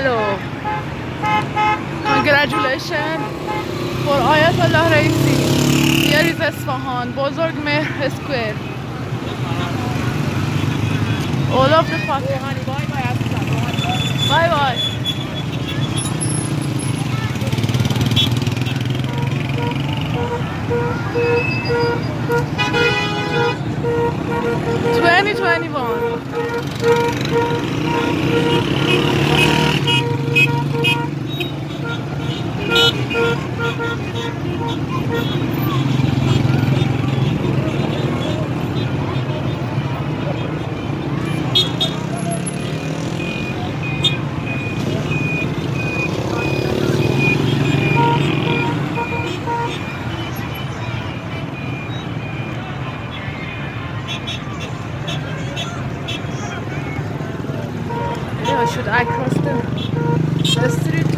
Hello. Congratulations for Ayatollah Raisi. Here is Esfahan, Bozorgmehr Square. All of the fuck. Bye bye. Twenty twenty one. Should I cross the, the street?